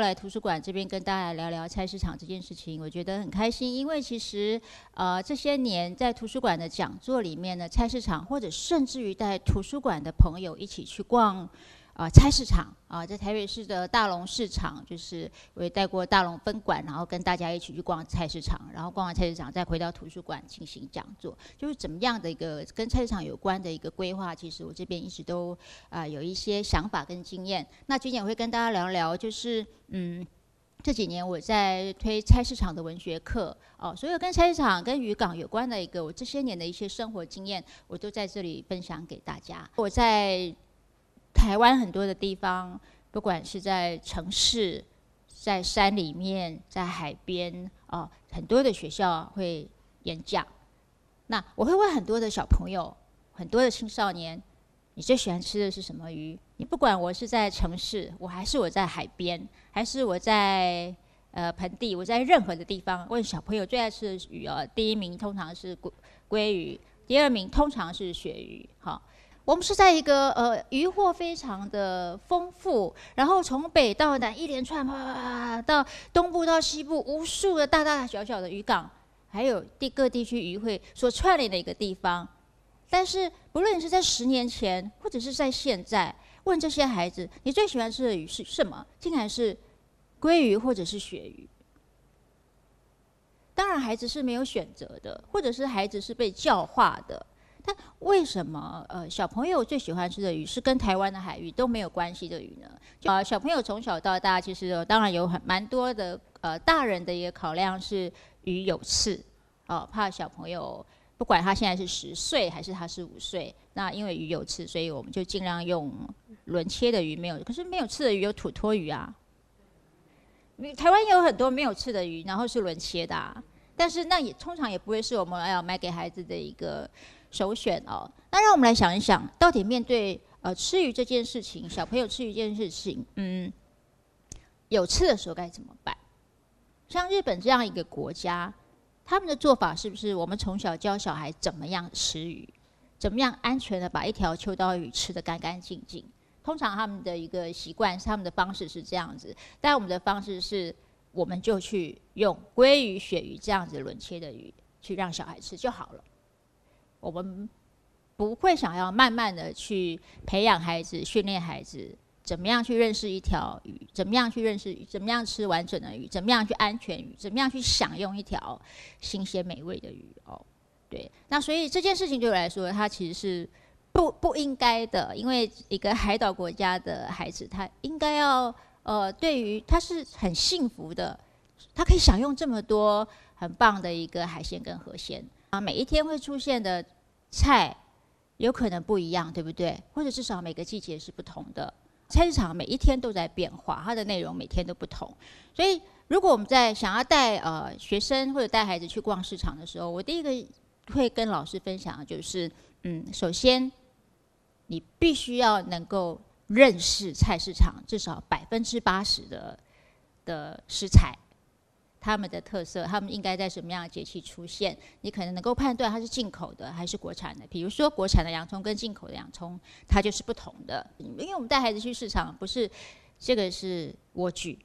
来图书馆这边跟大家聊聊菜市场这件事情，我觉得很开心，因为其实呃这些年在图书馆的讲座里面呢，菜市场或者甚至于带图书馆的朋友一起去逛。啊，菜市场啊，在台北市的大龙市场，就是我也带过大龙分馆，然后跟大家一起去逛菜市场，然后逛完菜市场再回到图书馆进行讲座，就是怎么样的一个跟菜市场有关的一个规划，其实我这边一直都啊有一些想法跟经验。那今天我会跟大家聊聊，就是嗯这几年我在推菜市场的文学课哦，所有跟菜市场跟渔港有关的一个我这些年的一些生活经验，我都在这里分享给大家。我在台湾很多的地方，不管是在城市、在山里面、在海边，哦，很多的学校会演讲。那我会问很多的小朋友、很多的青少年：你最喜欢吃的是什么鱼？你不管我是在城市，我还是我在海边，还是我在呃盆地，我在任何的地方问小朋友最爱吃的鱼哦，第一名通常是鲑鲑鱼，第二名通常是鳕鱼，好。我们是在一个呃渔获非常的丰富，然后从北到南一连串啪啪啪到东部到西部，无数的大大小小的渔港，还有地各地区渔会所串联的一个地方。但是不论是在十年前，或者是在现在，问这些孩子，你最喜欢吃的鱼是什么？竟然是鲑鱼或者是鳕鱼。当然，孩子是没有选择的，或者是孩子是被教化的。但为什么呃小朋友最喜欢吃的鱼是跟台湾的海域都没有关系的鱼呢？啊，小朋友从小到大其实当然有很蛮多的呃大人的一个考量是鱼有刺，哦怕小朋友不管他现在是十岁还是他是五岁，那因为鱼有刺，所以我们就尽量用轮切的鱼没有，可是没有刺的鱼有土托鱼啊，台湾有很多没有刺的鱼，然后是轮切的，啊，但是那也通常也不会是我们要买给孩子的一个。首选哦，那让我们来想一想，到底面对呃吃鱼这件事情，小朋友吃鱼这件事情，嗯，有刺的时候该怎么办？像日本这样一个国家，他们的做法是不是我们从小教小孩怎么样吃鱼，怎么样安全的把一条秋刀鱼吃得干干净净？通常他们的一个习惯，他们的方式是这样子，但我们的方式是，我们就去用鲑鱼、鳕鱼这样子轮切的鱼去让小孩吃就好了。我们不会想要慢慢的去培养孩子、训练孩子，怎么样去认识一条鱼，怎么样去认识鱼，怎么样吃完整的鱼，怎么样去安全鱼，怎么样去享用一条新鲜美味的鱼哦。对，那所以这件事情对我来说，它其实是不不应该的，因为一个海岛国家的孩子，他应该要呃，对于他是很幸福的，他可以享用这么多很棒的一个海鲜跟河鲜。啊，每一天会出现的菜有可能不一样，对不对？或者至少每个季节是不同的。菜市场每一天都在变化，它的内容每天都不同。所以，如果我们在想要带呃学生或者带孩子去逛市场的时候，我第一个会跟老师分享的就是，嗯，首先你必须要能够认识菜市场至少百分之八十的的食材。他们的特色，他们应该在什么样的节气出现？你可能能够判断它是进口的还是国产的。比如说，国产的洋葱跟进口的洋葱，它就是不同的。因为我们带孩子去市场，不是这个是莴苣，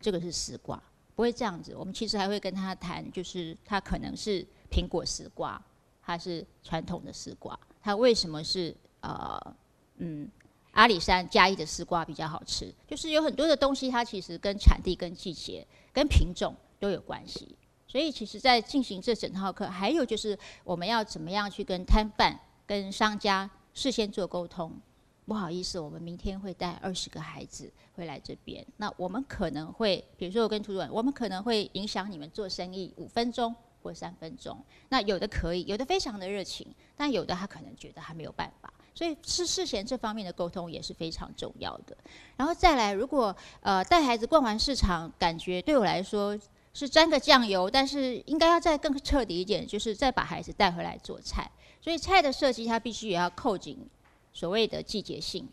这个是丝瓜，不会这样子。我们其实还会跟他谈，就是它可能是苹果丝瓜，它是传统的丝瓜，它为什么是呃嗯阿里山嘉义的丝瓜比较好吃？就是有很多的东西，它其实跟产地、跟季节、跟品种。都有关系，所以其实，在进行这整套课，还有就是我们要怎么样去跟摊贩、跟商家事先做沟通。不好意思，我们明天会带二十个孩子会来这边，那我们可能会，比如说我跟图书馆，我们可能会影响你们做生意五分钟或三分钟。那有的可以，有的非常的热情，但有的他可能觉得他没有办法。所以是事前这方面的沟通也是非常重要的。然后再来，如果呃带孩子逛完市场，感觉对我来说。是沾个酱油，但是应该要再更彻底一点，就是再把孩子带回来做菜。所以菜的设计，它必须也要扣紧所谓的季节性，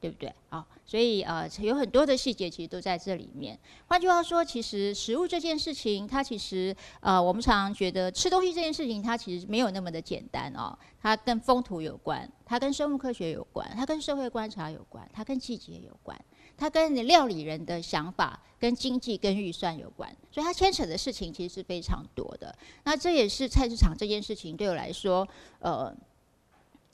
对不对？啊，所以呃，有很多的细节其实都在这里面。换句话说，其实食物这件事情，它其实呃，我们常常觉得吃东西这件事情，它其实没有那么的简单哦。它跟风土有关，它跟生物科学有关，它跟社会观察有关，它跟季节有关，它跟你料理人的想法、跟经济、跟预算有关。所以它牵扯的事情其实是非常多的。那这也是菜市场这件事情对我来说，呃。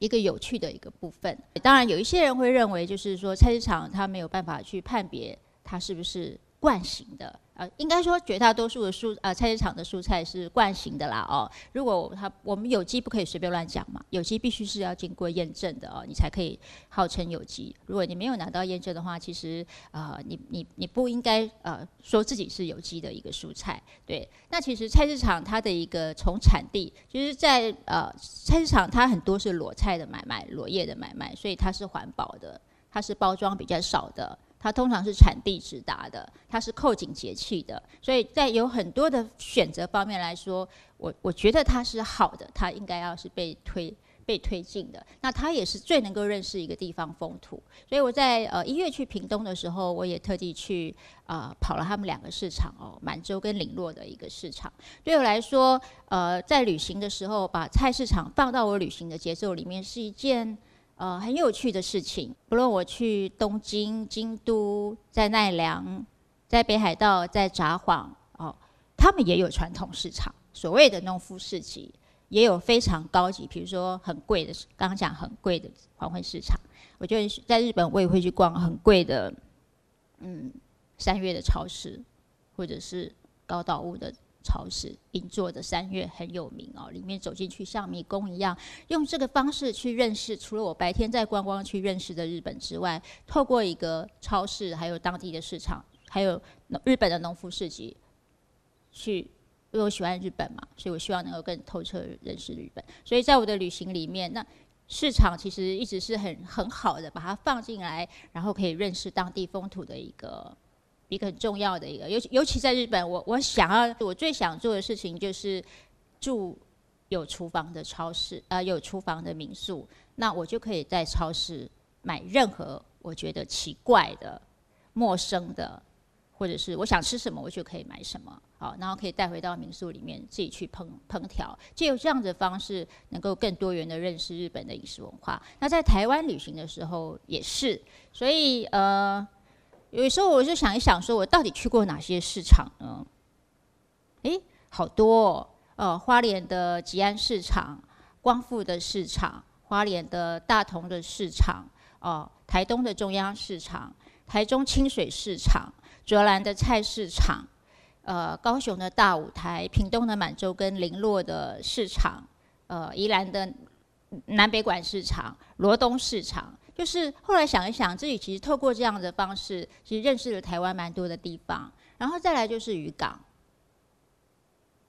一个有趣的一个部分，当然有一些人会认为，就是说菜市场它没有办法去判别它是不是惯行的。呃，应该说绝大多数的蔬呃菜市场的蔬菜是惯行的啦哦。如果它我们有机不可以随便乱讲嘛，有机必须是要经过验证的哦，你才可以号称有机。如果你没有拿到验证的话，其实呃你你你不应该呃说自己是有机的一个蔬菜。对，那其实菜市场它的一个从产地，就是在呃菜市场它很多是裸菜的买卖、裸叶的买卖，所以它是环保的，它是包装比较少的。它通常是产地直达的，它是扣紧节气的，所以在有很多的选择方面来说，我我觉得它是好的，它应该要是被推被推进的。那它也是最能够认识一个地方风土，所以我在呃一月去屏东的时候，我也特地去啊跑了他们两个市场哦，满洲跟岭洛的一个市场。对我来说，呃，在旅行的时候把菜市场放到我旅行的节奏里面是一件。呃，很有趣的事情。不论我去东京、京都、在奈良、在北海道、在札幌，哦，他们也有传统市场，所谓的农夫市集，也有非常高级，比如说很贵的，刚刚讲很贵的黄昏市场。我觉得在日本，我也会去逛很贵的，嗯，三月的超市，或者是高岛屋的。超市银座的三月很有名哦，里面走进去像迷宫一样，用这个方式去认识除了我白天在观光去认识的日本之外，透过一个超市，还有当地的市场，还有日本的农夫市集，去，因为我喜欢日本嘛，所以我希望能够更透彻认识日本。所以在我的旅行里面，那市场其实一直是很很好的，把它放进来，然后可以认识当地风土的一个。一个很重要的一个，尤其尤其在日本，我我想要我最想做的事情就是住有厨房的超市，呃，有厨房的民宿，那我就可以在超市买任何我觉得奇怪的、陌生的，或者是我想吃什么，我就可以买什么，好，然后可以带回到民宿里面自己去烹烹调，就有这样的方式，能够更多元的认识日本的饮食文化。那在台湾旅行的时候也是，所以呃。有时候我就想一想，说我到底去过哪些市场呢？诶，好多哦，呃，花莲的吉安市场、光复的市场、花莲的大同的市场、哦，台东的中央市场、台中清水市场、卓兰的菜市场、呃，高雄的大舞台、屏东的满洲跟林落的市场、呃，宜兰的南北馆市场、罗东市场。就是后来想一想，自己其实透过这样的方式，其实认识了台湾蛮多的地方。然后再来就是渔港，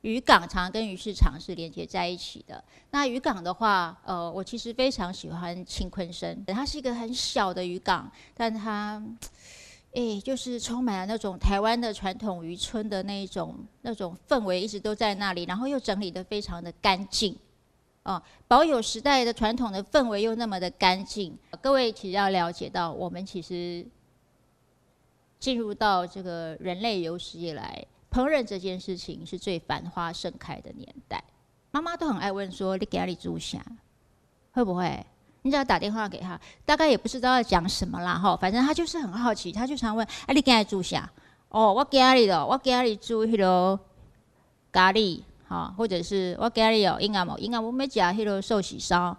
渔港常跟鱼市场是连接在一起的。那渔港的话，呃，我其实非常喜欢青昆生，它是一个很小的渔港，但它，哎，就是充满了那种台湾的传统渔村的那一种那种氛围，一直都在那里，然后又整理的非常的干净。哦，保有时代的传统的氛围又那么的干净，各位其实要了解到，我们其实进入到这个人类有史以来烹饪这件事情是最繁花盛开的年代。妈妈都很爱问说：“你给阿里煮啥？会不会？”你只要打电话给他，大概也不知道要讲什么啦哈。反正他就是很好奇，他就常问：“阿你给阿煮啥？”哦，我给阿里的，我给阿里煮迄个咖喱。好，或者是我家里有婴儿某应该我没讲迄个寿喜烧，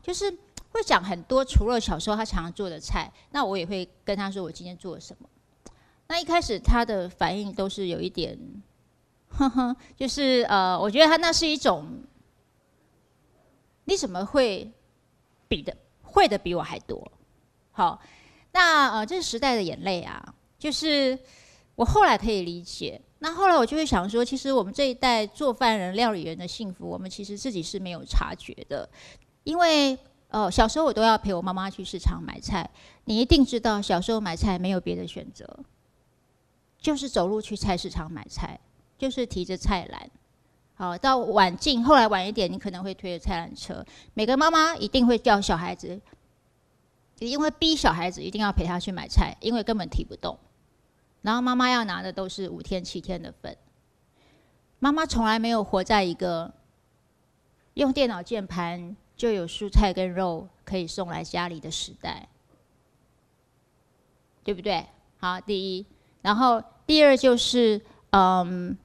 就是会讲很多除了小时候他常常做的菜，那我也会跟他说我今天做了什么。那一开始他的反应都是有一点，呵呵，就是呃，我觉得他那是一种，你怎么会比的会的比我还多？好，那呃，这是时代的眼泪啊，就是我后来可以理解。那后来我就会想说，其实我们这一代做饭人、料理人的幸福，我们其实自己是没有察觉的。因为，呃，小时候我都要陪我妈妈去市场买菜。你一定知道，小时候买菜没有别的选择，就是走路去菜市场买菜，就是提着菜篮。好，到晚近，后来晚一点，你可能会推着菜篮车。每个妈妈一定会叫小孩子一定会逼小孩子一定要陪他去买菜，因为根本提不动。然后妈妈要拿的都是五天七天的份。妈妈从来没有活在一个用电脑键盘就有蔬菜跟肉可以送来家里的时代，对不对？好，第一，然后第二就是，嗯，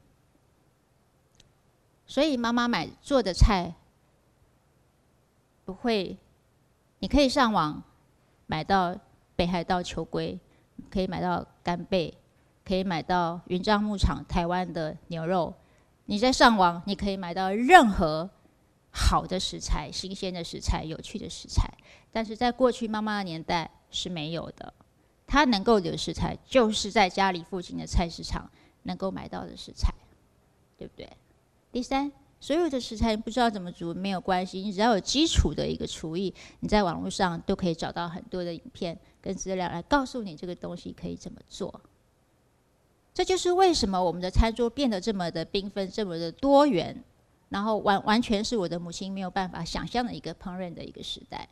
所以妈妈买做的菜不会，你可以上网买到北海道球龟，可以买到干贝。可以买到云漳牧场台湾的牛肉，你在上网，你可以买到任何好的食材、新鲜的食材、有趣的食材。但是在过去妈妈的年代是没有的，她能够有食材，就是在家里附近的菜市场能够买到的食材，对不对？第三，所有的食材不知道怎么煮没有关系，你只要有基础的一个厨艺，你在网络上都可以找到很多的影片跟资料来告诉你这个东西可以怎么做。这就是为什么我们的餐桌变得这么的缤纷，这么的多元，然后完完全是我的母亲没有办法想象的一个烹饪的一个时代。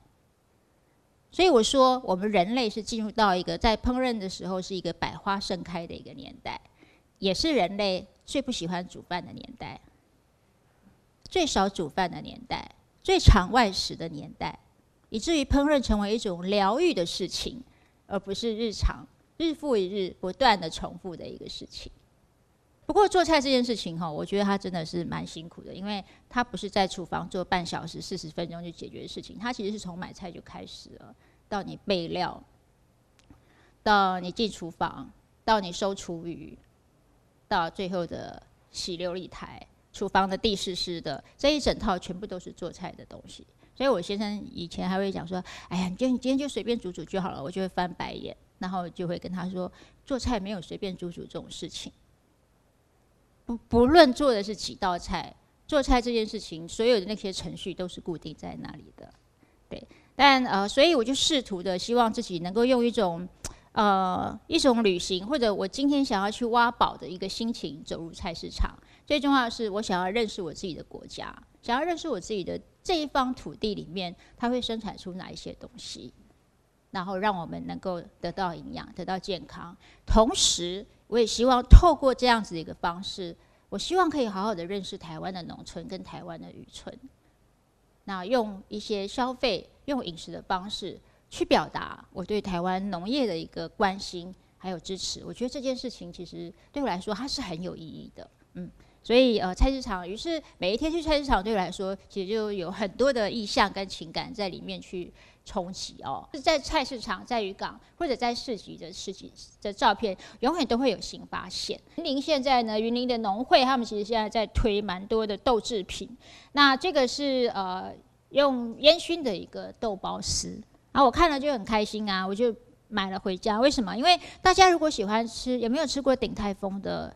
所以我说，我们人类是进入到一个在烹饪的时候是一个百花盛开的一个年代，也是人类最不喜欢煮饭的年代，最少煮饭的年代，最常外食的年代，以至于烹饪成为一种疗愈的事情，而不是日常。日复一日不断的重复的一个事情。不过做菜这件事情哈，我觉得它真的是蛮辛苦的，因为它不是在厨房做半小时、四十分钟就解决的事情。它其实是从买菜就开始了，到你备料，到你进厨房，到你收厨余，到最后的洗琉璃台、厨房的地势师的这一整套，全部都是做菜的东西。所以我先生以前还会讲说：“哎呀，你今你今天就随便煮煮就好了。”我就会翻白眼。然后就会跟他说，做菜没有随便煮煮这种事情。不不论做的是几道菜，做菜这件事情，所有的那些程序都是固定在那里的，对。但呃，所以我就试图的希望自己能够用一种呃一种旅行，或者我今天想要去挖宝的一个心情走入菜市场。最重要的是，我想要认识我自己的国家，想要认识我自己的这一方土地里面，它会生产出哪一些东西。然后让我们能够得到营养，得到健康。同时，我也希望透过这样子的一个方式，我希望可以好好的认识台湾的农村跟台湾的渔村。那用一些消费、用饮食的方式去表达我对台湾农业的一个关心还有支持。我觉得这件事情其实对我来说，它是很有意义的。嗯。所以，呃，菜市场，于是每一天去菜市场，对我来说，其实就有很多的意象跟情感在里面去冲击哦。是在菜市场、在渔港或者在市集的市集的照片，永远都会有新发现。云林现在呢，云林的农会他们其实现在在推蛮多的豆制品。那这个是呃用烟熏的一个豆包丝，然后我看了就很开心啊，我就买了回家。为什么？因为大家如果喜欢吃，有没有吃过鼎泰丰的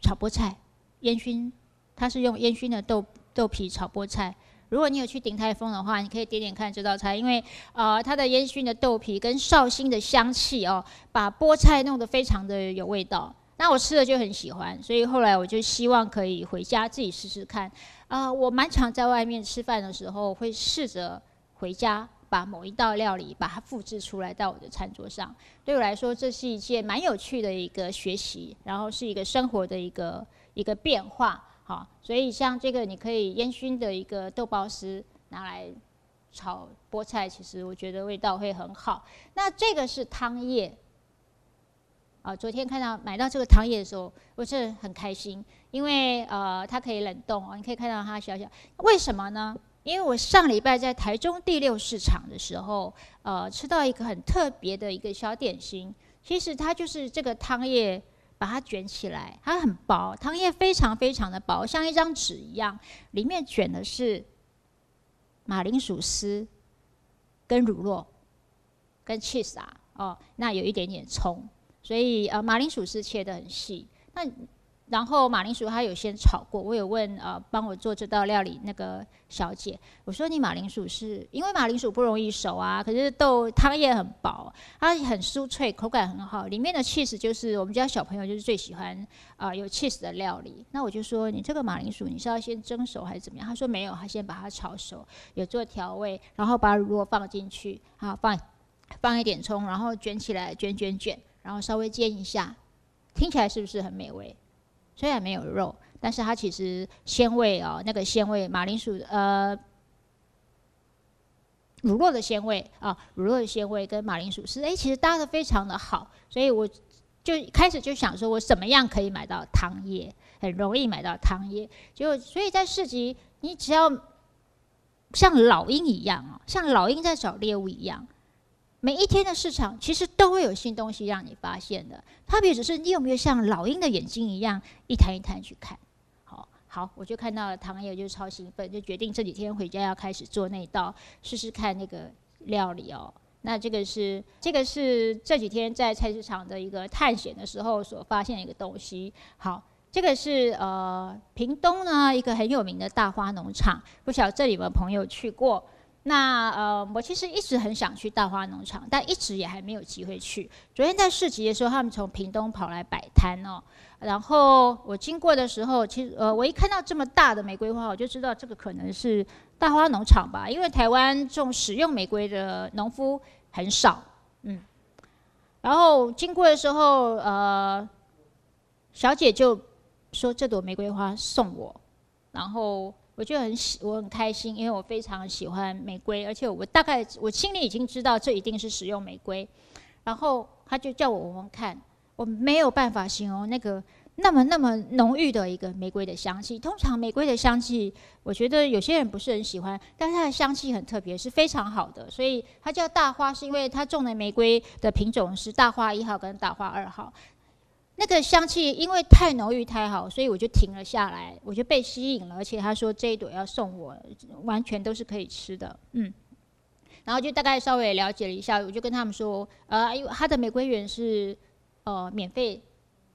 炒菠菜？烟熏，它是用烟熏的豆豆皮炒菠菜。如果你有去鼎泰丰的话，你可以点点看这道菜，因为呃，它的烟熏的豆皮跟绍兴的香气哦，把菠菜弄得非常的有味道。那我吃了就很喜欢，所以后来我就希望可以回家自己试试看。啊，我蛮常在外面吃饭的时候，会试着回家把某一道料理把它复制出来到我的餐桌上。对我来说，这是一件蛮有趣的一个学习，然后是一个生活的一个。一个变化，好，所以像这个你可以烟熏的一个豆包丝拿来炒菠菜，其实我觉得味道会很好。那这个是汤叶，啊，昨天看到买到这个汤叶的时候，我是很开心，因为呃它可以冷冻哦，你可以看到它小小。为什么呢？因为我上礼拜在台中第六市场的时候，呃，吃到一个很特别的一个小点心，其实它就是这个汤叶。把它卷起来，它很薄，汤叶非常非常的薄，像一张纸一样。里面卷的是马铃薯丝、跟乳酪、跟 cheese 啊，哦，那有一点点葱，所以呃马铃薯丝切的很细。那然后马铃薯它有先炒过，我有问呃帮我做这道料理那个小姐，我说你马铃薯是因为马铃薯不容易熟啊，可是豆汤也很薄，它很酥脆，口感很好，里面的 cheese 就是我们家小朋友就是最喜欢啊有 cheese 的料理。那我就说你这个马铃薯你是要先蒸熟还是怎么样？他说没有，他先把它炒熟，有做调味，然后把乳酪放进去，啊放放一点葱，然后卷起来卷卷卷，然后稍微煎一下，听起来是不是很美味？虽然没有肉，但是它其实鲜味哦，那个鲜味，马铃薯呃，乳酪的鲜味啊，乳酪的鲜味跟马铃薯是哎，其实搭的非常的好，所以我就开始就想说，我怎么样可以买到汤叶，很容易买到汤叶，就所以在市集，你只要像老鹰一样啊，像老鹰在找猎物一样。每一天的市场其实都会有新东西让你发现的，差别只是你有没有像老鹰的眼睛一样一摊一摊去看。好，好，我就看到了糖叶，就超兴奋，就决定这几天回家要开始做那道试试看那个料理哦。那这个是这个是这几天在菜市场的一个探险的时候所发现的一个东西。好，这个是呃屏东呢一个很有名的大花农场，不晓得这里有朋友去过。那呃，我其实一直很想去大花农场，但一直也还没有机会去。昨天在市集的时候，他们从屏东跑来摆摊哦，然后我经过的时候，其实呃，我一看到这么大的玫瑰花，我就知道这个可能是大花农场吧，因为台湾种使用玫瑰的农夫很少，嗯。然后经过的时候，呃，小姐就说这朵玫瑰花送我，然后。我就很喜，我很开心，因为我非常喜欢玫瑰，而且我大概我心里已经知道这一定是使用玫瑰。然后他就叫我闻闻看，我没有办法形容那个那么那么浓郁的一个玫瑰的香气。通常玫瑰的香气，我觉得有些人不是很喜欢，但是它的香气很特别，是非常好的。所以它叫大花，是因为它种的玫瑰的品种是大花一号跟大花二号。那个香气因为太浓郁太好，所以我就停了下来，我就被吸引了。而且他说这一朵要送我，完全都是可以吃的，嗯。然后就大概稍微了解了一下，我就跟他们说，呃，因为他的玫瑰园是呃免费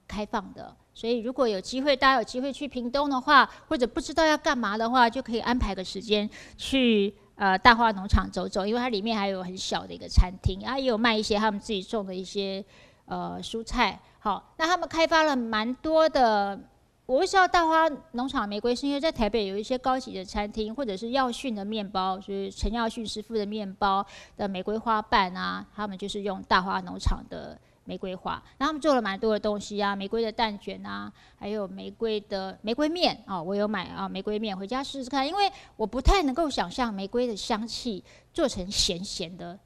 开放的，所以如果有机会，大家有机会去屏东的话，或者不知道要干嘛的话，就可以安排个时间去呃大花农场走走，因为它里面还有很小的一个餐厅，啊，也有卖一些他们自己种的一些呃蔬菜。好，那他们开发了蛮多的。我会知道大花农场玫瑰，是因为在台北有一些高级的餐厅，或者是耀讯的面包，就是陈耀讯师傅的面包的玫瑰花瓣啊，他们就是用大花农场的玫瑰花。那他们做了蛮多的东西啊，玫瑰的蛋卷啊，还有玫瑰的玫瑰面啊，我有买啊玫瑰面回家试试看，因为我不太能够想象玫瑰的香气做成咸咸的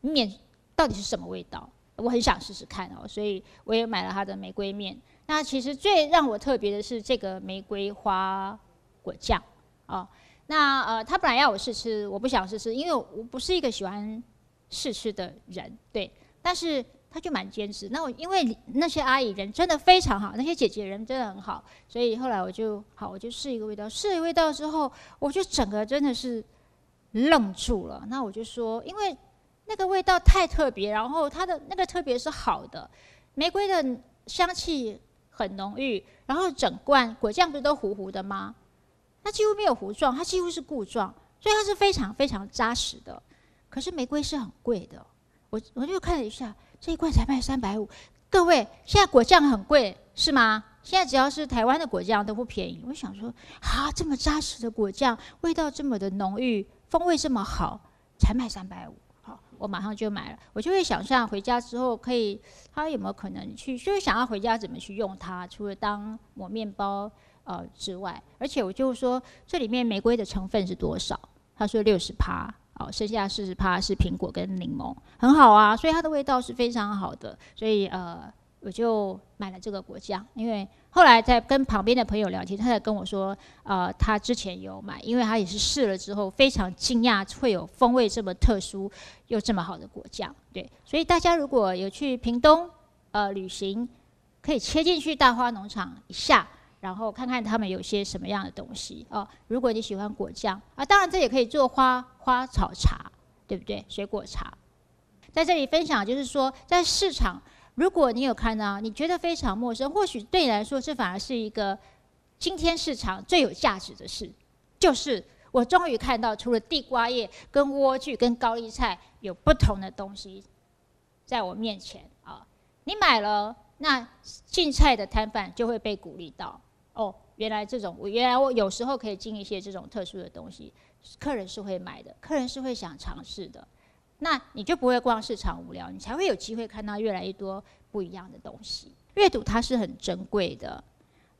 面到底是什么味道。我很想试试看哦，所以我也买了它的玫瑰面。那其实最让我特别的是这个玫瑰花果酱哦。那呃，他本来要我试吃，我不想试吃，因为我不是一个喜欢试吃的人，对。但是他就蛮坚持。那我因为那些阿姨人真的非常好，那些姐姐人真的很好，所以后来我就好，我就试一个味道。试了味道之后，我就整个真的是愣住了。那我就说，因为。那个味道太特别，然后它的那个特别是好的，玫瑰的香气很浓郁，然后整罐果酱不是都糊糊的吗？它几乎没有糊状，它几乎是固状，所以它是非常非常扎实的。可是玫瑰是很贵的，我我就看了一下，这一罐才卖三百五。各位，现在果酱很贵是吗？现在只要是台湾的果酱都不便宜。我想说，啊，这么扎实的果酱，味道这么的浓郁，风味这么好，才卖三百五。我马上就买了，我就会想象回家之后可以，它有没有可能去，就是想要回家怎么去用它，除了当抹面包呃之外，而且我就说这里面玫瑰的成分是多少？他说六十趴，哦，剩下四十趴是苹果跟柠檬，很好啊，所以它的味道是非常好的，所以呃。我就买了这个果酱，因为后来在跟旁边的朋友聊天，他才跟我说，呃，他之前有买，因为他也是试了之后非常惊讶，会有风味这么特殊又这么好的果酱。对，所以大家如果有去屏东呃旅行，可以切进去大花农场一下，然后看看他们有些什么样的东西哦。如果你喜欢果酱啊，当然这也可以做花花草茶，对不对？水果茶，在这里分享就是说，在市场。如果你有看到，你觉得非常陌生，或许对你来说，这反而是一个今天市场最有价值的事，就是我终于看到，除了地瓜叶、跟莴苣、跟高丽菜有不同的东西在我面前啊！你买了，那进菜的摊贩就会被鼓励到哦，原来这种，原来我有时候可以进一些这种特殊的东西，客人是会买的，客人是会想尝试的。那你就不会逛市场无聊，你才会有机会看到越来越多不一样的东西。阅读它是很珍贵的，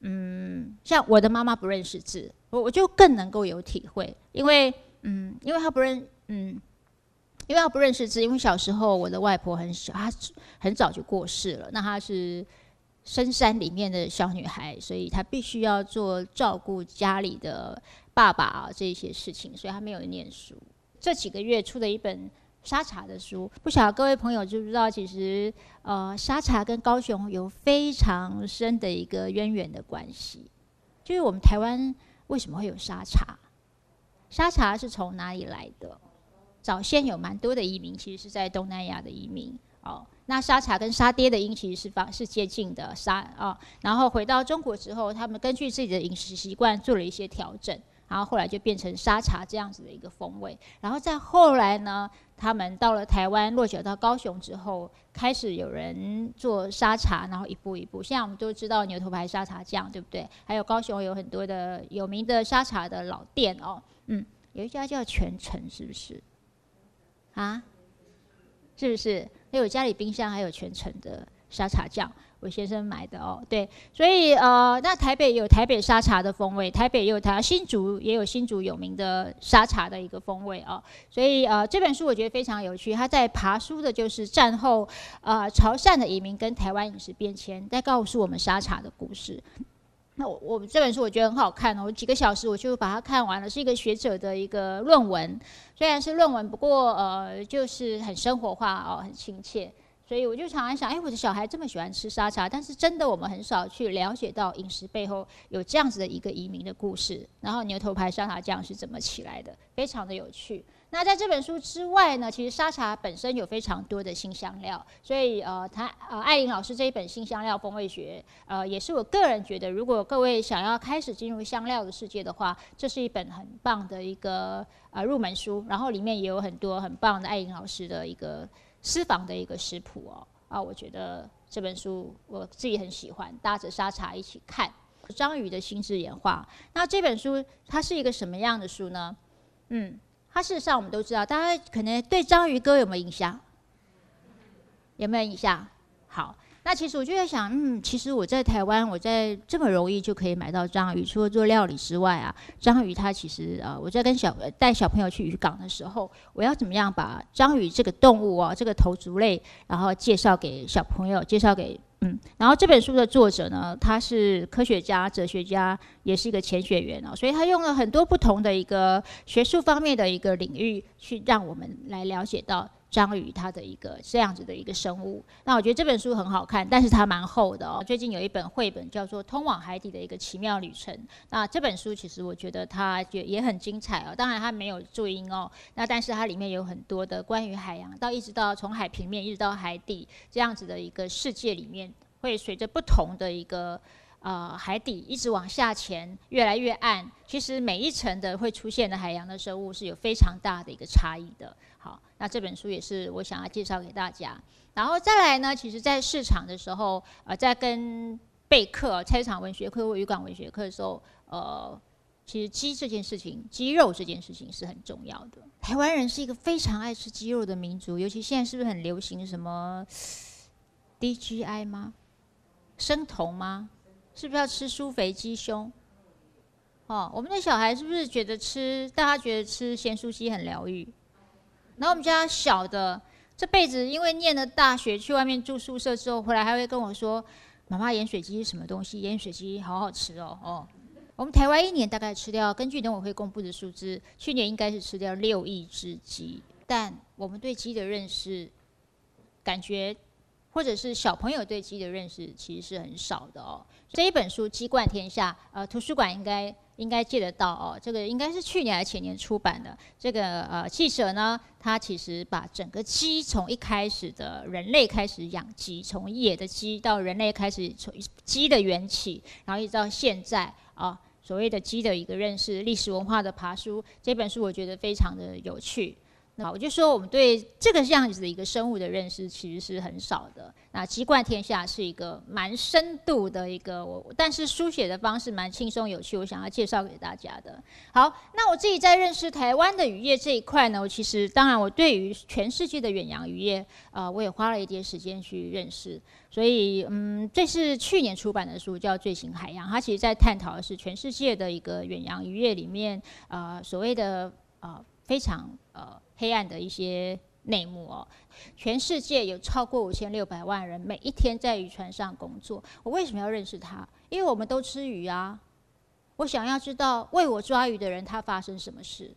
嗯，像我的妈妈不认识字，我我就更能够有体会，因为嗯，因为她不认，嗯，因为她不认识字，因为小时候我的外婆很小，她很早就过世了，那她是深山里面的小女孩，所以她必须要做照顾家里的爸爸啊这些事情，所以她没有念书。这几个月出的一本。沙茶的书，不晓得各位朋友知不知道？其实，呃，沙茶跟高雄有非常深的一个渊源的关系。就是我们台湾为什么会有沙茶？沙茶是从哪里来的？早先有蛮多的移民，其实是在东南亚的移民。哦，那沙茶跟沙爹的音其实是方是接近的沙啊。然后回到中国之后，他们根据自己的饮食习惯做了一些调整。然后后来就变成沙茶这样子的一个风味，然后再后来呢，他们到了台湾落脚到高雄之后，开始有人做沙茶，然后一步一步，现在我们都知道牛头牌沙茶酱，对不对？还有高雄有很多的有名的沙茶的老店哦，嗯，有一家叫全城，是不是？啊？是不是？因为我家里冰箱还有全城的沙茶酱。我先生买的哦，对，所以呃，那台北有台北沙茶的风味，台北也有台新竹也有新竹有名的沙茶的一个风味哦，所以呃，这本书我觉得非常有趣，他在爬书的就是战后呃潮汕的移民跟台湾饮食变迁，在告诉我们沙茶的故事。那我我这本书我觉得很好看哦，几个小时我就把它看完了，是一个学者的一个论文，虽然是论文，不过呃就是很生活化哦，很亲切。所以我就常常想，哎，我的小孩这么喜欢吃沙茶，但是真的我们很少去了解到饮食背后有这样子的一个移民的故事。然后牛头牌沙茶酱是怎么起来的，非常的有趣。那在这本书之外呢，其实沙茶本身有非常多的新香料，所以呃，他呃艾琳老师这一本新香料风味学，呃，也是我个人觉得，如果各位想要开始进入香料的世界的话，这是一本很棒的一个呃入门书。然后里面也有很多很棒的艾琳老师的一个。私房的一个食谱哦，啊，我觉得这本书我自己很喜欢，搭着沙茶一起看章鱼的心智演化。那这本书它是一个什么样的书呢？嗯，它事实上我们都知道，大家可能对章鱼哥有没有印象？有没有印象？好。那其实我就在想，嗯，其实我在台湾，我在这么容易就可以买到章鱼。除了做料理之外啊，章鱼它其实呃，我在跟小带小朋友去渔港的时候，我要怎么样把章鱼这个动物哦，这个头足类，然后介绍给小朋友，介绍给嗯，然后这本书的作者呢，他是科学家、哲学家，也是一个潜水员哦，所以他用了很多不同的一个学术方面的一个领域，去让我们来了解到。章鱼它的一个这样子的一个生物，那我觉得这本书很好看，但是它蛮厚的哦。最近有一本绘本叫做《通往海底的一个奇妙旅程》，那这本书其实我觉得它也也很精彩哦。当然它没有注音哦，那但是它里面有很多的关于海洋到一直到从海平面一直到海底这样子的一个世界里面，会随着不同的一个呃海底一直往下潜，越来越暗。其实每一层的会出现的海洋的生物是有非常大的一个差异的。那这本书也是我想要介绍给大家。然后再来呢，其实，在市场的时候，呃，在跟备课、菜场文学课或渔港文学课的时候，呃，其实鸡这件事情，鸡肉这件事情是很重要的。台湾人是一个非常爱吃鸡肉的民族，尤其现在是不是很流行什么 DGI 吗？生酮吗？是不是要吃酥肥鸡胸？哦，我们的小孩是不是觉得吃，大家觉得吃咸酥鸡很疗愈？然后我们家小的这辈子，因为念了大学，去外面住宿舍之后，回来还会跟我说：“妈妈，盐水鸡是什么东西？盐水鸡好好吃哦。”哦，我们台湾一年大概吃掉，根据等我会公布的数字，去年应该是吃掉六亿只鸡。但我们对鸡的认识，感觉或者是小朋友对鸡的认识，其实是很少的哦。这一本书《鸡冠天下》，呃，图书馆应该。应该借得到哦。这个应该是去年还是前年出版的。这个呃记者呢，他其实把整个鸡从一开始的人类开始养鸡，从野的鸡到人类开始从鸡的缘起，然后一直到现在啊，所谓的鸡的一个认识、历史文化的爬书，这本书我觉得非常的有趣。好，我就说我们对这个这样子的一个生物的认识其实是很少的。那《鸡冠天下》是一个蛮深度的一个，我但是书写的方式蛮轻松有趣，我想要介绍给大家的。好，那我自己在认识台湾的渔业这一块呢，我其实当然我对于全世界的远洋渔业，呃，我也花了一点时间去认识。所以，嗯，这是去年出版的书，叫《罪行海洋》，它其实在探讨的是全世界的一个远洋渔业里面，呃，所谓的呃非常呃。黑暗的一些内幕哦，全世界有超过五千六百万人每一天在渔船上工作。我为什么要认识他？因为我们都吃鱼啊。我想要知道为我抓鱼的人他发生什么事，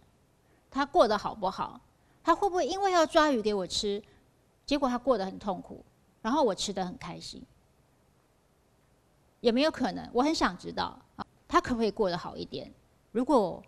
他过得好不好？他会不会因为要抓鱼给我吃，结果他过得很痛苦，然后我吃得很开心？有没有可能？我很想知道啊，他可不可以过得好一点？如果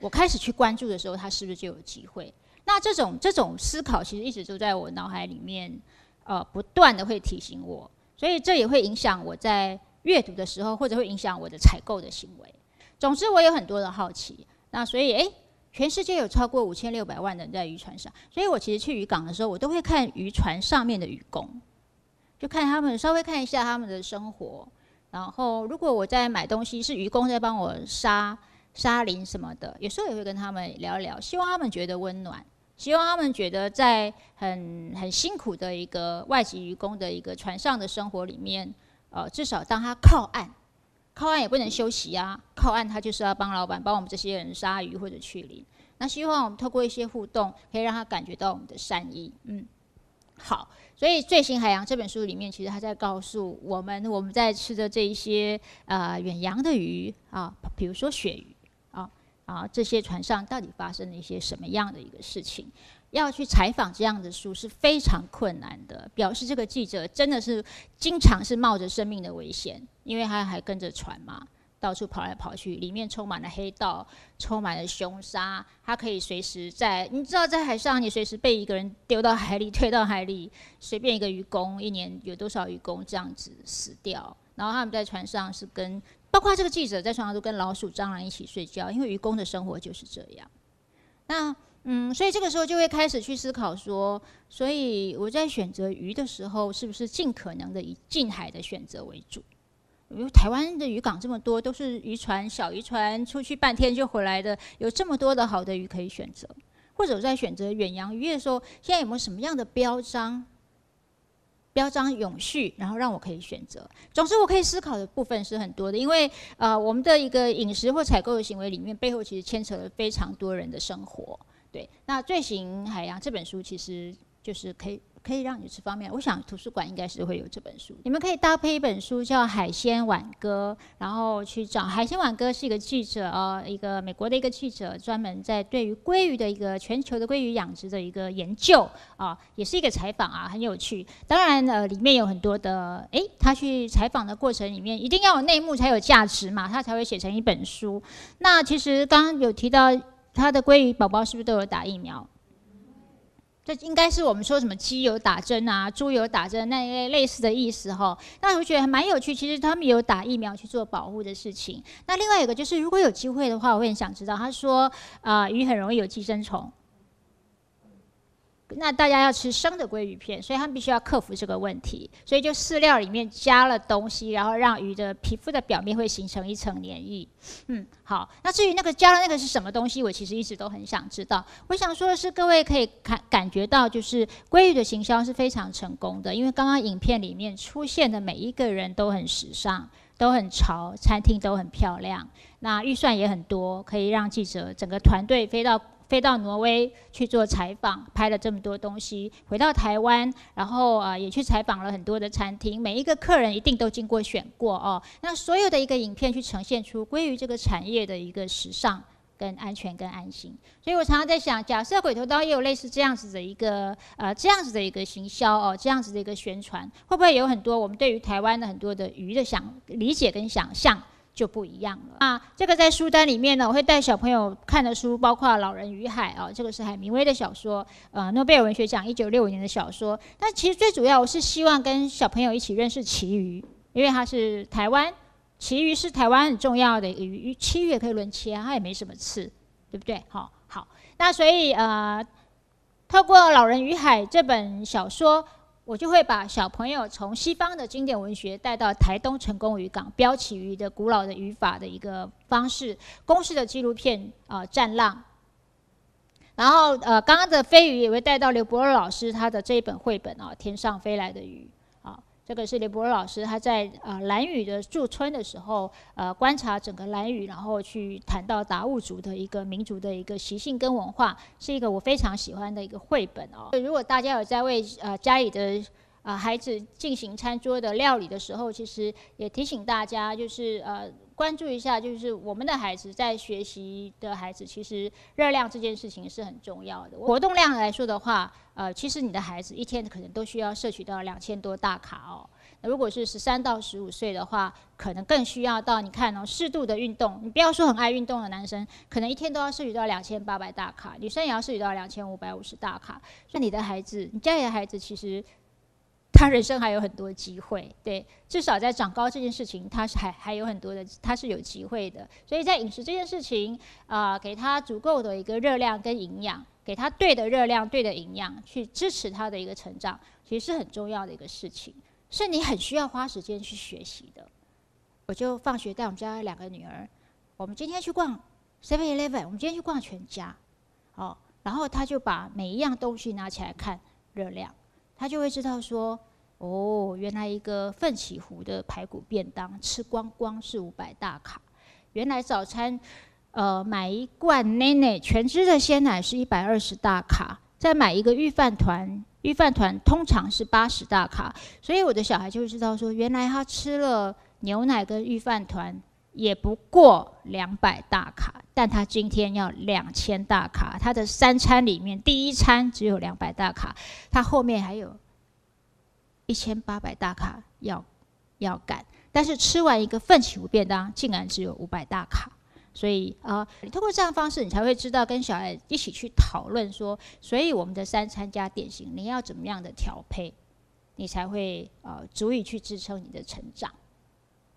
我开始去关注的时候，他是不是就有机会？那这种这种思考其实一直都在我脑海里面，呃，不断的会提醒我，所以这也会影响我在阅读的时候，或者会影响我的采购的行为。总之，我有很多的好奇。那所以，诶，全世界有超过五千六百万人在渔船上，所以我其实去渔港的时候，我都会看渔船上面的渔工，就看他们稍微看一下他们的生活。然后，如果我在买东西，是渔工在帮我杀沙林什么的，有时候也会跟他们聊聊，希望他们觉得温暖。希望他们觉得在很很辛苦的一个外籍渔工的一个船上的生活里面，呃，至少当他靠岸，靠岸也不能休息啊，靠岸他就是要帮老板帮我们这些人杀鱼或者去鳞。那希望我们透过一些互动，可以让他感觉到我们的善意。嗯，好，所以《最新海洋》这本书里面，其实他在告诉我们，我们在吃的这一些呃远洋的鱼啊，比如说鳕鱼。啊，这些船上到底发生了一些什么样的一个事情？要去采访这样的书是非常困难的，表示这个记者真的是经常是冒着生命的危险，因为他还跟着船嘛，到处跑来跑去，里面充满了黑道，充满了凶杀，他可以随时在，你知道在海上，你随时被一个人丢到海里，推到海里，随便一个渔工，一年有多少渔工这样子死掉？然后他们在船上是跟。包括这个记者在床上都跟老鼠、蟑螂一起睡觉，因为渔工的生活就是这样。那嗯，所以这个时候就会开始去思考说，所以我在选择鱼的时候，是不是尽可能的以近海的选择为主？因为台湾的渔港这么多，都是渔船、小渔船出去半天就回来的，有这么多的好的鱼可以选择。或者我在选择远洋渔业的时候，现在有没有什么样的标章？标章永续，然后让我可以选择。总之，我可以思考的部分是很多的，因为呃，我们的一个饮食或采购的行为里面，背后其实牵扯了非常多人的生活。对，那《罪行海洋》这本书其实就是可以。可以让你吃方便，我想图书馆应该是会有这本书。你们可以搭配一本书叫《海鲜挽歌》，然后去找《海鲜挽歌》是一个记者啊，一个美国的一个记者，专门在对于鲑鱼的一个全球的鲑鱼养殖的一个研究啊，也是一个采访啊，很有趣。当然呃，里面有很多的，诶，他去采访的过程里面一定要有内幕才有价值嘛，他才会写成一本书。那其实刚刚有提到他的鲑鱼宝宝是不是都有打疫苗？这应该是我们说什么鸡有打针啊，猪有打针那一类类似的意思哈。那我觉得还蛮有趣，其实他们有打疫苗去做保护的事情。那另外一个就是，如果有机会的话，我会很想知道。他说啊，鱼很容易有寄生虫。那大家要吃生的鲑鱼片，所以他们必须要克服这个问题。所以就饲料里面加了东西，然后让鱼的皮肤的表面会形成一层黏液。嗯，好。那至于那个加了那个是什么东西，我其实一直都很想知道。我想说的是，各位可以感感觉到，就是鲑鱼的行销是非常成功的，因为刚刚影片里面出现的每一个人都很时尚，都很潮，餐厅都很漂亮，那预算也很多，可以让记者整个团队飞到。飞到挪威去做采访，拍了这么多东西，回到台湾，然后啊也去采访了很多的餐厅，每一个客人一定都经过选过哦。那所有的一个影片去呈现出关于这个产业的一个时尚、跟安全、跟安心。所以我常常在想，假设鬼头刀也有类似这样子的一个呃这样子的一个行销哦，这样子的一个宣传，会不会有很多我们对于台湾的很多的鱼的想理解跟想象？就不一样了。啊，这个在书单里面呢，我会带小朋友看的书，包括《老人与海》哦，这个是海明威的小说，呃，诺贝尔文学奖一九六五年的小说。但其实最主要，我是希望跟小朋友一起认识旗鱼，因为它是台湾，旗鱼是台湾很重要的一个鱼，旗鱼也可以轮切啊，它也没什么刺，对不对？好，好，那所以呃，透过《老人与海》这本小说。我就会把小朋友从西方的经典文学带到台东成功渔港，标起鱼的古老的语法的一个方式，公式的纪录片啊，《战浪》。然后呃，刚刚的飞鱼也会带到刘伯乐老师他的这一本绘本啊，《天上飞来的鱼》，这个是刘博老师他在呃蓝屿的驻村的时候，呃观察整个蓝屿，然后去谈到达悟族的一个民族的一个习性跟文化，是一个我非常喜欢的一个绘本哦。如果大家有在为呃家里的啊，孩子进行餐桌的料理的时候，其实也提醒大家，就是呃，关注一下，就是我们的孩子在学习的孩子，其实热量这件事情是很重要的。活动量来说的话，呃，其实你的孩子一天可能都需要摄取到两千多大卡哦。那如果是十三到十五岁的话，可能更需要到你看哦，适度的运动。你不要说很爱运动的男生，可能一天都要摄取到两千八百大卡，女生也要摄取到两千五百五十大卡。所以你的孩子，你家里的孩子，其实。他人生还有很多机会，对，至少在长高这件事情，他是还还有很多的，他是有机会的。所以在饮食这件事情，啊，给他足够的一个热量跟营养，给他对的热量、对的营养，去支持他的一个成长，其实是很重要的一个事情，是你很需要花时间去学习的。我就放学带我们家两个女儿，我们今天去逛 Seven Eleven，我们今天去逛全家，哦，然后他就把每一样东西拿起来看热量。他就会知道说，哦，原来一个奋起湖的排骨便当吃光光是五百大卡，原来早餐，呃，买一罐奶奶全脂的鲜奶是一百二十大卡，再买一个御饭团，御饭团通常是八十大卡，所以我的小孩就会知道说，原来他吃了牛奶跟御饭团。也不过两百大卡，但他今天要两千大卡。他的三餐里面，第一餐只有两百大卡，他后面还有一千八百大卡要要赶。但是吃完一个奋起湖便当，竟然只有五百大卡。所以啊，你通过这样方式，你才会知道跟小孩一起去讨论说，所以我们的三餐加点心，你要怎么样的调配，你才会呃足以去支撑你的成长。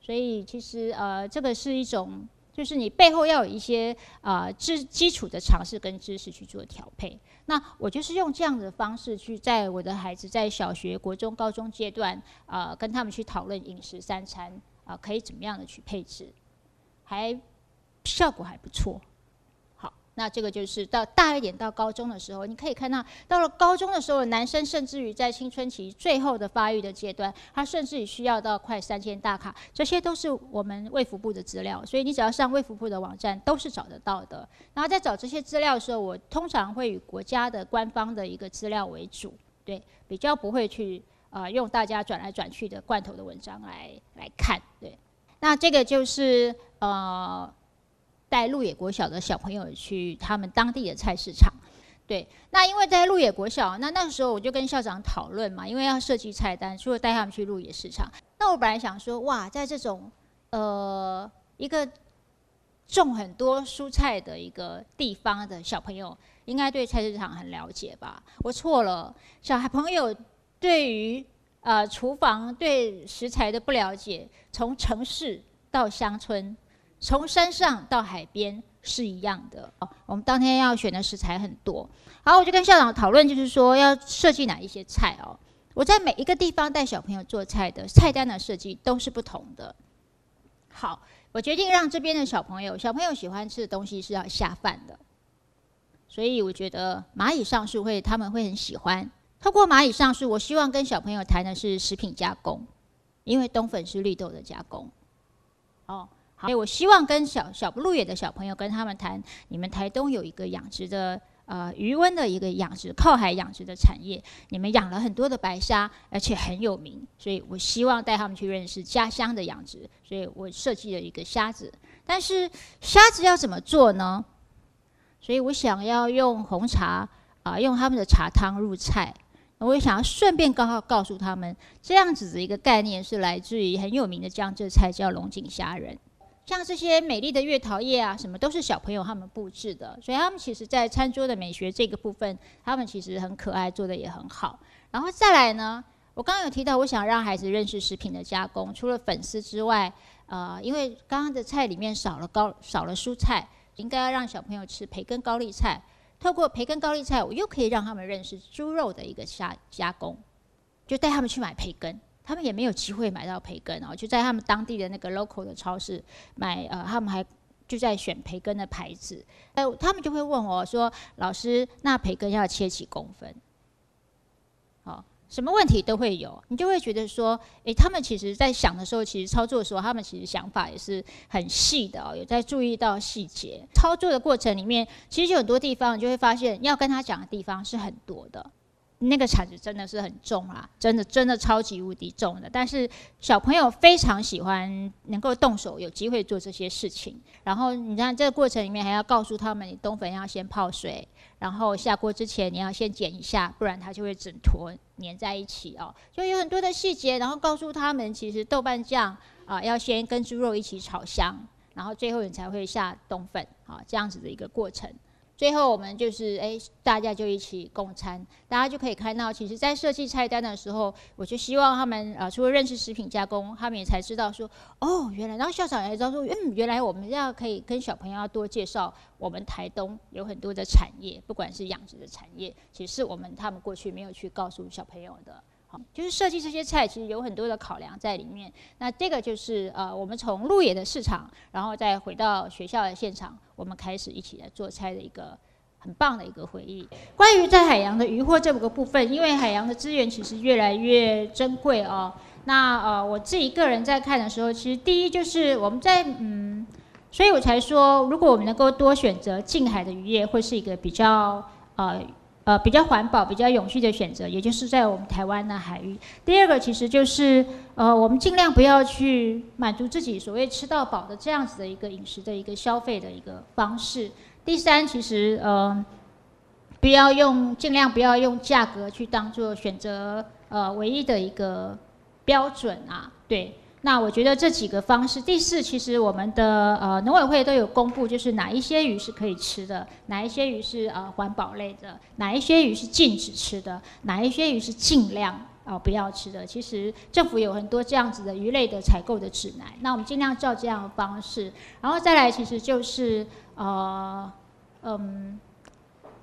所以其实呃，这个是一种，就是你背后要有一些啊知基础的尝试跟知识去做调配。那我就是用这样的方式去在我的孩子在小学、国中、高中阶段啊，跟他们去讨论饮食三餐啊，可以怎么样的去配置，还效果还不错。那这个就是到大一点到高中的时候，你可以看到，到了高中的时候，男生甚至于在青春期最后的发育的阶段，他甚至于需要到快三千大卡，这些都是我们卫福部的资料，所以你只要上卫福部的网站都是找得到的。然后在找这些资料的时候，我通常会以国家的官方的一个资料为主，对，比较不会去呃用大家转来转去的罐头的文章来来看，对。那这个就是呃。带鹿野国小的小朋友去他们当地的菜市场，对，那因为在鹿野国小，那那个时候我就跟校长讨论嘛，因为要设计菜单，所以带他们去鹿野市场。那我本来想说，哇，在这种呃一个种很多蔬菜的一个地方的小朋友，应该对菜市场很了解吧？我错了，小孩朋友对于呃厨房对食材的不了解，从城市到乡村。从山上到海边是一样的哦。我们当天要选的食材很多，好，我就跟校长讨论，就是说要设计哪一些菜哦。我在每一个地方带小朋友做菜的菜单的设计都是不同的。好，我决定让这边的小朋友，小朋友喜欢吃的东西是要下饭的，所以我觉得蚂蚁上树会他们会很喜欢。透过蚂蚁上树，我希望跟小朋友谈的是食品加工，因为冬粉是绿豆的加工。哦。所以我希望跟小小不露野的小朋友跟他们谈，你们台东有一个养殖的呃鱼温的一个养殖靠海养殖的产业，你们养了很多的白虾，而且很有名，所以我希望带他们去认识家乡的养殖，所以我设计了一个虾子。但是虾子要怎么做呢？所以我想要用红茶啊，用他们的茶汤入菜。我也想要顺便刚好告诉他们，这样子的一个概念是来自于很有名的江浙菜，叫龙井虾仁。像这些美丽的月桃叶啊，什么都是小朋友他们布置的，所以他们其实在餐桌的美学这个部分，他们其实很可爱，做的也很好。然后再来呢，我刚刚有提到，我想让孩子认识食品的加工，除了粉丝之外，呃，因为刚刚的菜里面少了高少了蔬菜，应该要让小朋友吃培根高丽菜。透过培根高丽菜，我又可以让他们认识猪肉的一个加加工，就带他们去买培根。他们也没有机会买到培根哦，就在他们当地的那个 local 的超市买，呃，他们还就在选培根的牌子，哎，他们就会问我说：“老师，那培根要切几公分？”好，什么问题都会有，你就会觉得说，诶，他们其实在想的时候，其实操作的时候，他们其实想法也是很细的哦，有在注意到细节。操作的过程里面，其实有很多地方，你就会发现要跟他讲的地方是很多的。那个铲子真的是很重啊，真的真的超级无敌重的。但是小朋友非常喜欢能够动手，有机会做这些事情。然后你看这个过程里面还要告诉他们，你冬粉要先泡水，然后下锅之前你要先剪一下，不然它就会整坨粘在一起哦。就有很多的细节，然后告诉他们，其实豆瓣酱啊要先跟猪肉一起炒香，然后最后你才会下冬粉啊，这样子的一个过程。最后，我们就是哎，大家就一起共餐，大家就可以看到，其实，在设计菜单的时候，我就希望他们啊，除了认识食品加工，他们也才知道说，哦，原来，然后校长也知道说，嗯，原来我们要可以跟小朋友要多介绍，我们台东有很多的产业，不管是养殖的产业，其实是我们他们过去没有去告诉小朋友的。好，就是设计这些菜，其实有很多的考量在里面。那这个就是呃，我们从路野的市场，然后再回到学校的现场，我们开始一起来做菜的一个很棒的一个回忆。关于在海洋的渔获这五个部分，因为海洋的资源其实越来越珍贵哦。那呃，我自己个人在看的时候，其实第一就是我们在嗯，所以我才说，如果我们能够多选择近海的渔业，会是一个比较呃。呃，比较环保、比较永续的选择，也就是在我们台湾的海域。第二个，其实就是呃，我们尽量不要去满足自己所谓吃到饱的这样子的一个饮食的一个消费的一个方式。第三，其实呃，不要用尽量不要用价格去当做选择呃唯一的一个标准啊，对。那我觉得这几个方式，第四，其实我们的呃农委会都有公布，就是哪一些鱼是可以吃的，哪一些鱼是呃环保类的，哪一些鱼是禁止吃的，哪一些鱼是尽量啊不要吃的。其实政府有很多这样子的鱼类的采购的指南，那我们尽量照这样的方式，然后再来，其实就是呃嗯。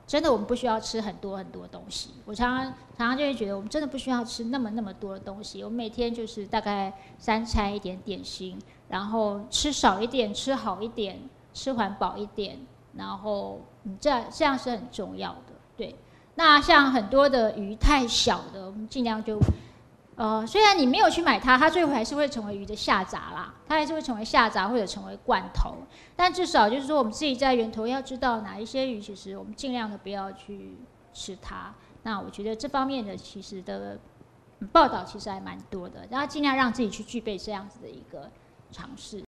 真的，我们不需要吃很多很多东西。我常常常常就会觉得，我们真的不需要吃那么那么多的东西。我们每天就是大概三餐一点点心，然后吃少一点，吃好一点，吃环保一点，然后这样这样是很重要的。对，那像很多的鱼太小的，我们尽量就。呃，虽然你没有去买它，它最后还是会成为鱼的下杂啦，它还是会成为下杂或者成为罐头。但至少就是说，我们自己在源头要知道哪一些鱼，其实我们尽量的不要去吃它。那我觉得这方面的其实的报道其实还蛮多的，然后尽量让自己去具备这样子的一个尝试。